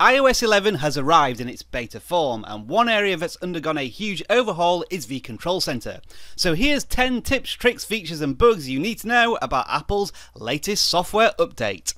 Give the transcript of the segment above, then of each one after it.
iOS 11 has arrived in its beta form, and one area that's undergone a huge overhaul is the Control Center. So here's 10 tips, tricks, features, and bugs you need to know about Apple's latest software update.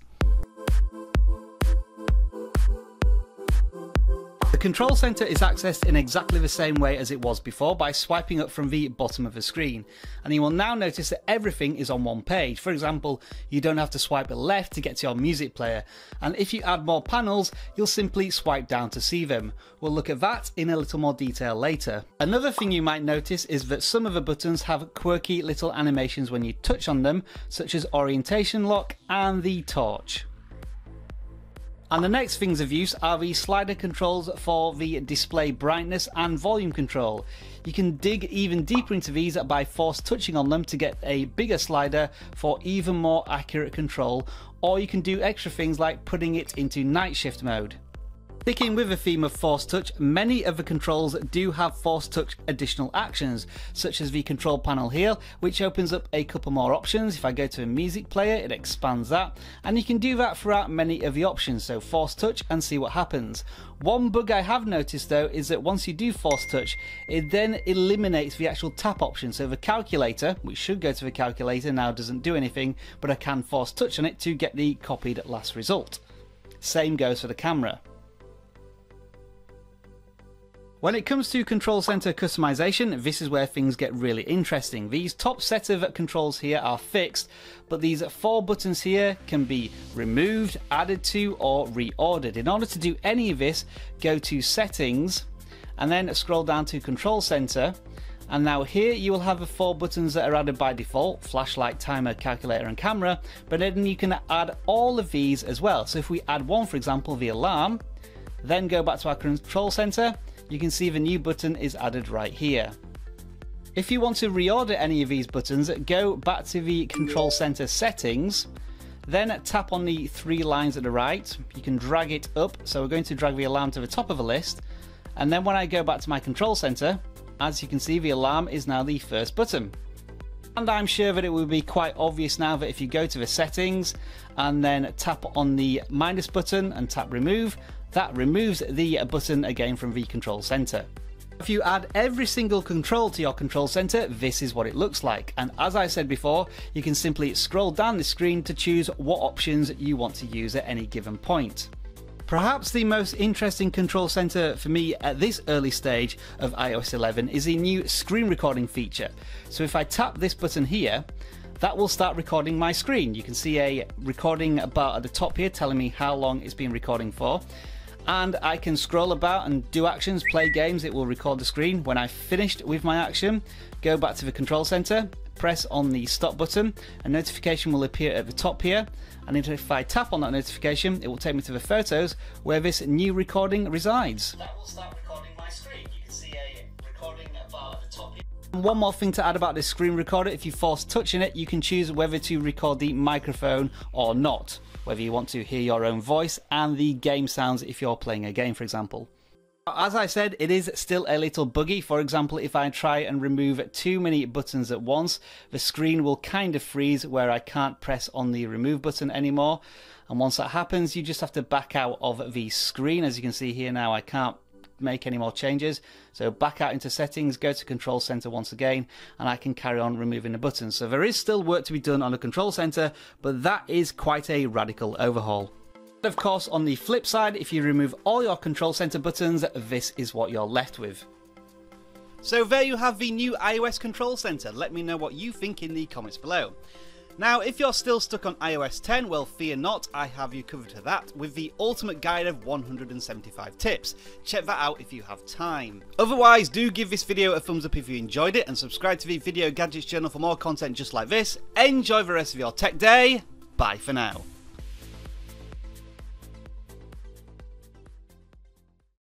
Control center is accessed in exactly the same way as it was before by swiping up from the bottom of the screen. And you will now notice that everything is on one page. For example, you don't have to swipe left to get to your music player. And if you add more panels, you'll simply swipe down to see them. We'll look at that in a little more detail later. Another thing you might notice is that some of the buttons have quirky little animations when you touch on them, such as orientation lock and the torch. And the next things of use are the slider controls for the display brightness and volume control. You can dig even deeper into these by force touching on them to get a bigger slider for even more accurate control, or you can do extra things like putting it into night shift mode. Sticking with the theme of Force Touch, many of the controls do have Force Touch additional actions, such as the control panel here, which opens up a couple more options. If I go to a music player, it expands that, and you can do that throughout many of the options, so Force Touch and see what happens. One bug I have noticed though is that once you do Force Touch, it then eliminates the actual tap option, so the calculator, which should go to the calculator, now doesn't do anything, but I can Force Touch on it to get the copied last result. Same goes for the camera. When it comes to control center customization, this is where things get really interesting. These top set of controls here are fixed, but these four buttons here can be removed, added to, or reordered. In order to do any of this, go to settings, and then scroll down to control center, and now here you will have the four buttons that are added by default, flashlight, timer, calculator and camera, but then you can add all of these as well. So if we add one, for example, the alarm, then go back to our control center, you can see the new button is added right here. If you want to reorder any of these buttons, go back to the control center settings, then tap on the three lines at the right. You can drag it up, so we're going to drag the alarm to the top of the list. And then when I go back to my control center, as you can see, the alarm is now the first button. And I'm sure that it will be quite obvious now that if you go to the settings and then tap on the minus button and tap remove, that removes the button again from the control center. If you add every single control to your control center, this is what it looks like. And as I said before, you can simply scroll down the screen to choose what options you want to use at any given point. Perhaps the most interesting control center for me at this early stage of iOS 11 is the new screen recording feature. So if I tap this button here, that will start recording my screen. You can see a recording bar at the top here telling me how long it's been recording for and I can scroll about and do actions, play games, it will record the screen. When I've finished with my action, go back to the control center, press on the stop button, a notification will appear at the top here, and if I tap on that notification, it will take me to the photos where this new recording resides. One more thing to add about this screen recorder, if you force touching it, you can choose whether to record the microphone or not whether you want to hear your own voice and the game sounds if you're playing a game, for example. As I said, it is still a little buggy. For example, if I try and remove too many buttons at once, the screen will kind of freeze where I can't press on the remove button anymore. And once that happens, you just have to back out of the screen. As you can see here now, I can't make any more changes. So back out into settings, go to control center once again, and I can carry on removing the buttons. So there is still work to be done on the control center, but that is quite a radical overhaul. Of course, on the flip side, if you remove all your control center buttons, this is what you're left with. So there you have the new iOS control center. Let me know what you think in the comments below. Now, if you're still stuck on iOS 10, well, fear not, I have you covered for that with the ultimate guide of 175 tips. Check that out if you have time. Otherwise, do give this video a thumbs up if you enjoyed it and subscribe to the Video Gadgets channel for more content just like this. Enjoy the rest of your tech day. Bye for now.